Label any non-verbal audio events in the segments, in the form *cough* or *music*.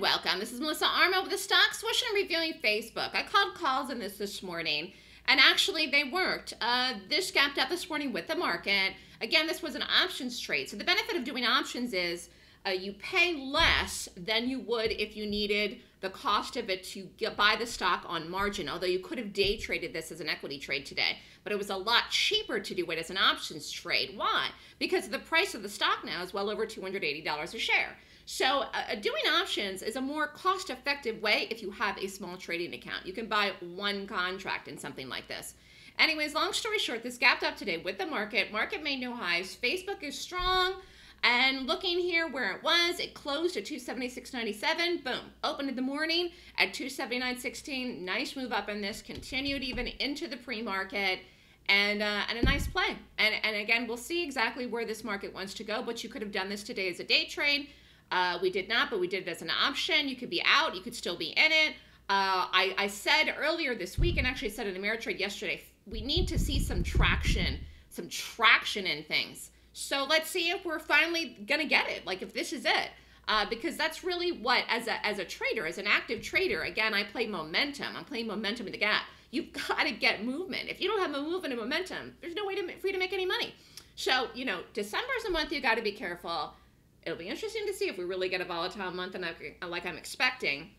welcome. This is Melissa Armo with the Stock Swoosh and reviewing Facebook. I called calls on this this morning, and actually they worked. Uh, this gapped up this morning with the market. Again, this was an options trade. So the benefit of doing options is uh, you pay less than you would if you needed the cost of it to get, buy the stock on margin, although you could have day traded this as an equity trade today. But it was a lot cheaper to do it as an options trade. Why? Because the price of the stock now is well over $280 a share. So uh, doing options is a more cost-effective way if you have a small trading account. You can buy one contract in something like this. Anyways, long story short, this gapped up today with the market. Market made new highs. Facebook is strong. And looking here where it was, it closed at 276.97. Boom. Opened in the morning at 279.16. Nice move up in this. Continued even into the pre-market. And, uh, and a nice play. And, and again, we'll see exactly where this market wants to go. But you could have done this today as a day trade. Uh, we did not, but we did it as an option. You could be out. You could still be in it. Uh, I, I said earlier this week, and actually said in Ameritrade yesterday, we need to see some traction, some traction in things so let's see if we're finally gonna get it. Like if this is it. Uh, because that's really what, as a, as a trader, as an active trader, again, I play momentum. I'm playing momentum in the gap. You've *laughs* got to get movement. If you don't have a movement and momentum, there's no way to, for you to make any money. So, you know, December is a month you got to be careful. It'll be interesting to see if we really get a volatile month and I, like I'm expecting,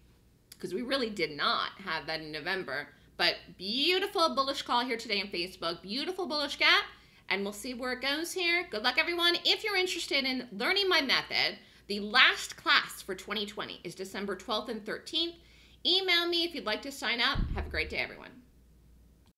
because we really did not have that in November. But beautiful bullish call here today in Facebook. Beautiful bullish gap and we'll see where it goes here. Good luck, everyone. If you're interested in learning my method, the last class for 2020 is December 12th and 13th. Email me if you'd like to sign up. Have a great day, everyone.